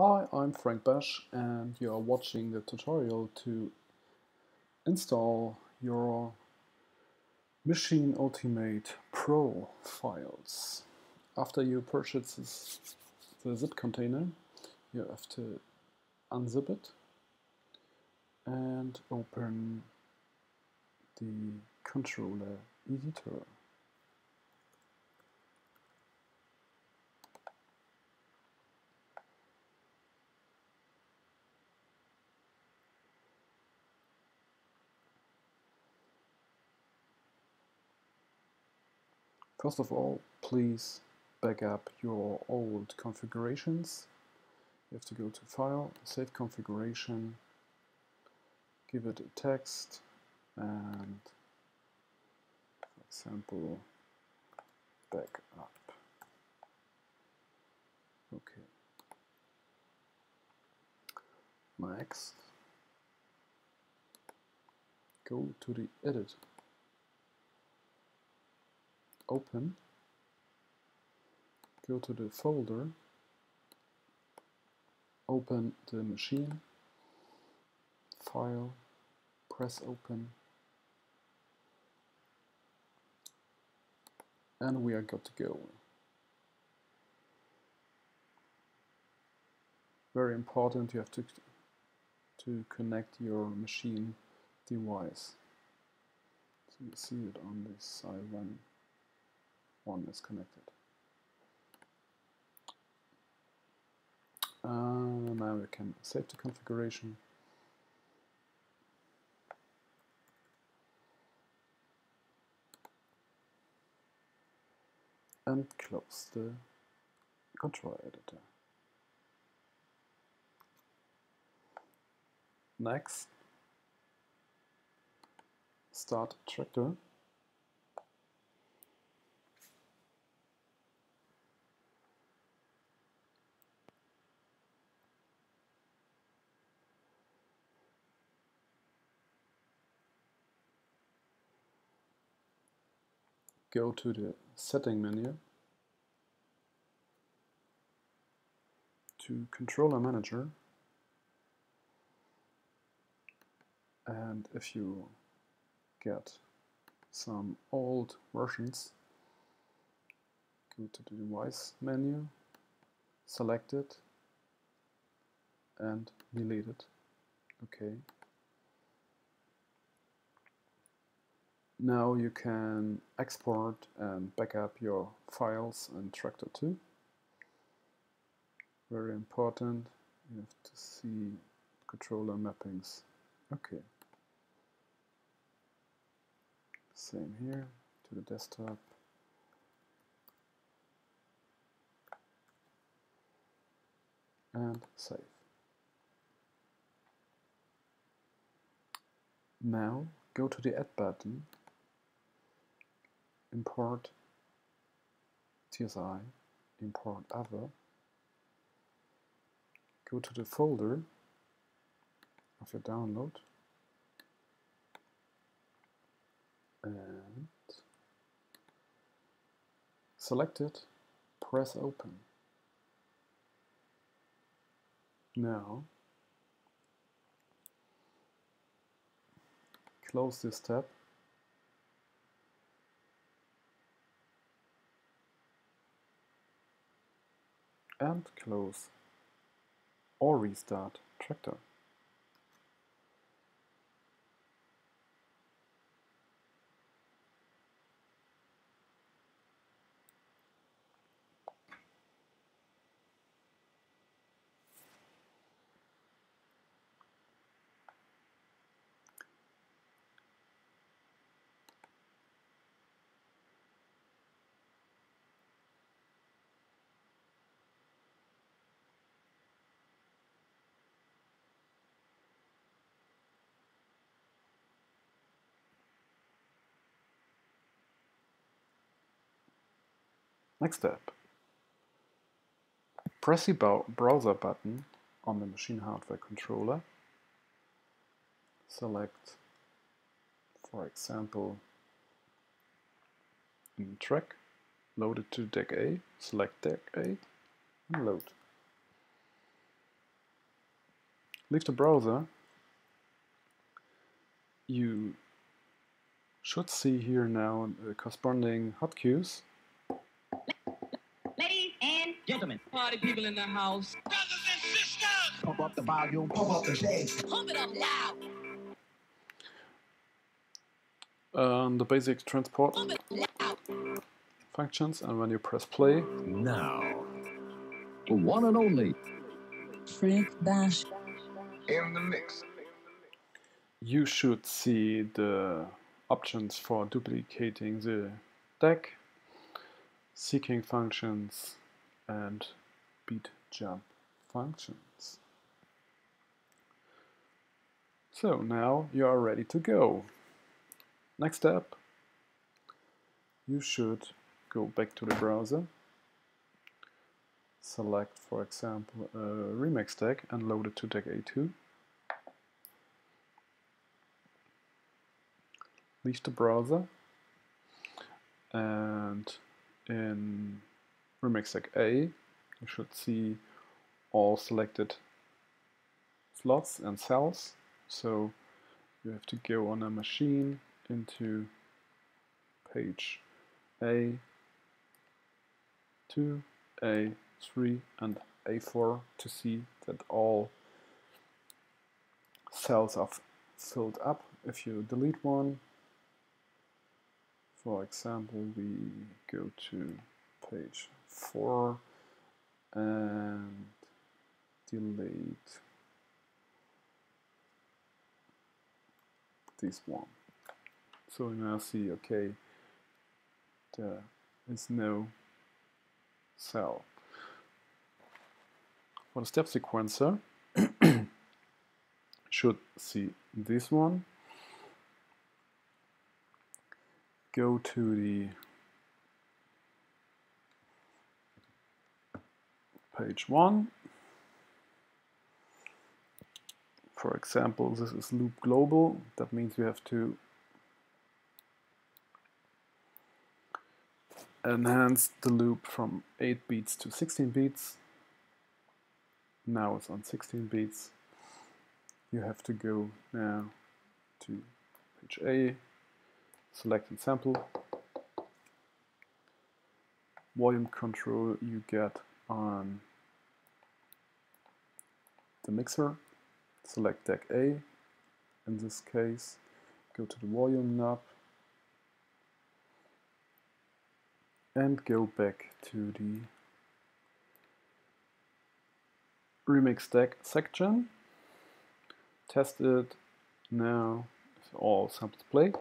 Hi, I'm Frank Bash and you are watching the tutorial to install your Maschine Ultimate Pro files. After you purchase the zip container, you have to unzip it and open the controller editor. First of all, please back up your old configurations. You have to go to File, Save Configuration, give it a text, and for example, back up. Okay. Next, go to the Edit open, go to the folder, open the Maschine, file, press open, and we are good to go. Very important, you have to, to connect your Maschine device. So you see it on this side when one is connected. Uh, now we can save the configuration. And close the control editor. Next, start Traktor. Go to the setting menu to controller manager. And if you get some old versions go to the device menu select it and delete it. Okay Now you can export and backup your files in Traktor 2. Very important, you have to see controller mappings. Okay. Same here to the desktop. And save. Now go to the Add button import TSI, import other, go to the folder of your download. And select it, press open. Now close this tab and close or restart Traktor. Next step. Press the browser button on the Maschine hardware controller. Select, for example, track, load it to deck A, select deck A, and load. leave the browser, you should see here now the corresponding hot cues. Ladies and gentlemen, Party people in the house. brothers and sisters, Pump up the volume, pump up the bass. pump it up loud, um, the basic transport pump it loud. functions, and when you press play, Now, the one and only Frank Bash. in the mix. you should see the options for duplicating the deck, seeking functions, and beat jump functions. So now you are ready to go. Next step, you should go back to the browser, select for example a remix deck and load it to deck A2. leave the browser and in Remix Deck A you should see all selected slots and cells. So you have to go on a Maschine into page A 2 A3 and A4 to see that all cells are filled up. If you delete one for example, we go to page 4 and delete this one. So now see, okay, there is no cell. For the step sequencer, should see this one go to the page 1. For example, this is loop global. That means we have to enhance the loop from 8 beats to 16 beats. Now it's on 16 beats. You have to go now to page A, select and sample. Volume control you get on the mixer. Select deck A. In this case, go to the volume knob and go back to the remix deck section. Test it now if all samples play.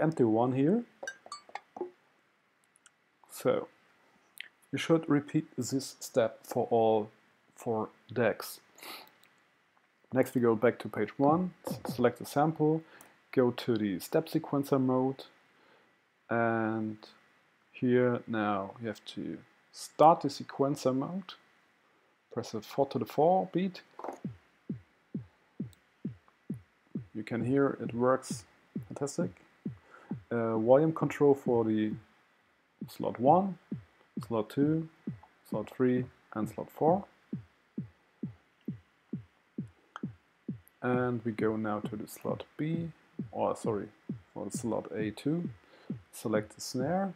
Empty one here. So you should repeat this step for all four decks. Next we go back to page 1, select the sample, go to the step sequencer mode and here now you have to start the sequencer mode, press the 4 to the 4 beat. You can hear it works fantastic uh, volume control for the slot 1, slot 2, slot 3 and slot 4. And we go now to the slot B, or sorry, for the slot A2. Select the snare.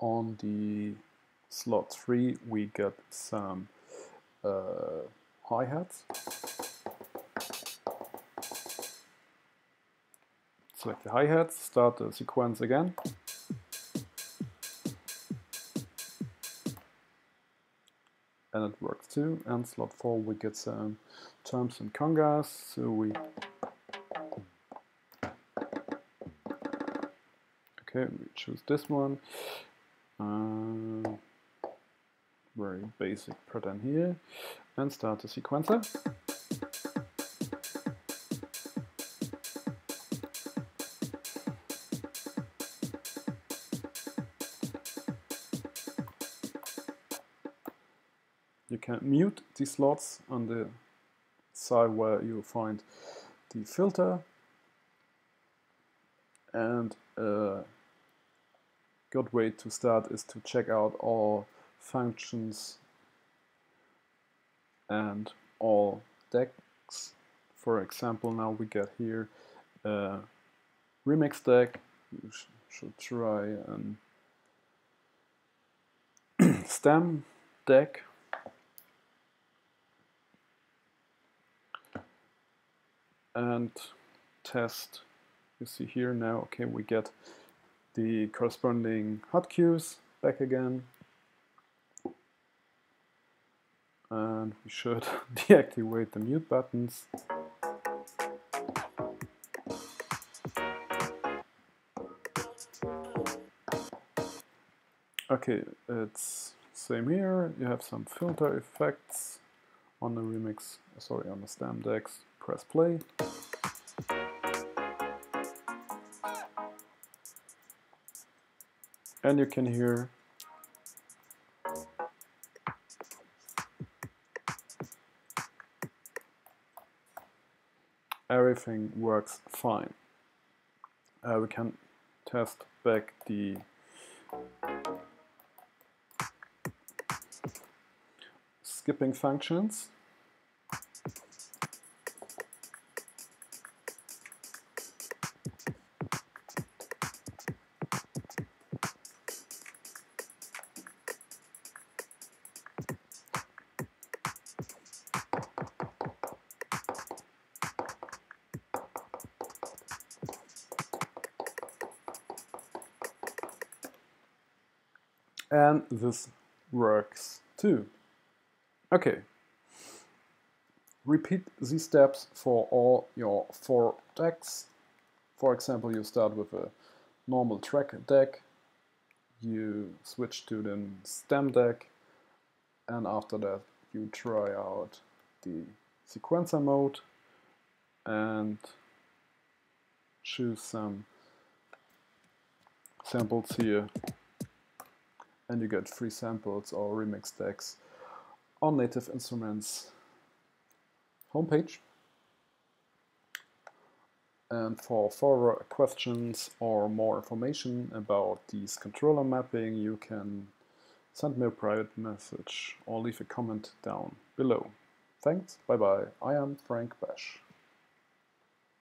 On the slot 3 we get some uh, hi-hats. Select the hi-hats, start the sequence again. And it works too. And slot 4 we get some toms and congas, so we Okay, we choose this one. Uh, very basic pattern here and start the sequencer. You can mute the slots on the side where you find the filter and a good way to start is to check out all functions and all decks. For example, now we get here a remix deck. You sh should try an stem deck. And test, you see here now, okay, we get the corresponding hot cues back again. And we should deactivate the mute buttons. Okay, it's same here. You have some filter effects on the remix, sorry, on the stem decks. Press play. And you can hear everything works fine. Uh, we can test back the skipping functions. And this works too. Okay. Repeat these steps for all your four decks. For example, you start with a normal track deck, you switch to the stem deck, and after that you try out the sequencer mode and choose some samples here and you get free samples or remix decks on Native Instruments homepage. And for further questions or more information about these controller mapping, you can send me a private message or leave a comment down below. Thanks, bye bye. I am Frank Bash.